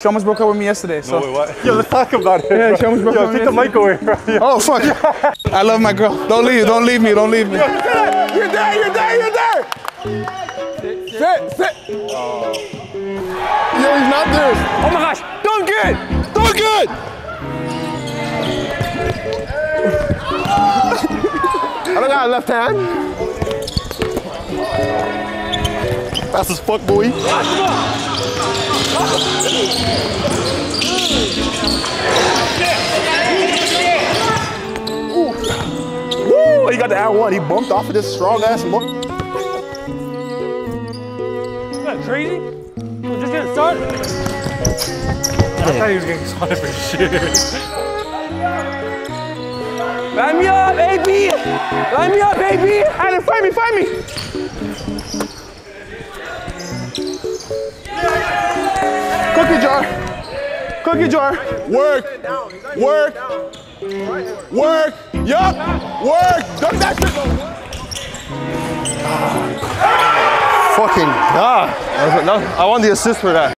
She almost broke up with me yesterday. So. No, wait, what? Yo, let's talk about it. Yeah, bro. she almost broke Yo, up take the me mic away, bro. Yo. Oh fuck! I love my girl. Don't leave. Don't leave me. Don't leave me. You're there, you're there, you're there. Sit, sit. Yo, he's not there. Oh my gosh, dunk it! Dunk it! I don't got a left hand. Fast as fuck, boy. Woo, he got the air one. He bumped off of this strong ass Isn't crazy? We're just getting started. I thought he was getting started for shit. Line me up, baby. Line me up, baby. Adam, find me, find me. Cookie jar. Cookie jar. Work. Work. Work. Yup. Work. Dunk ah, that shit. Fucking God. I want the assist for that.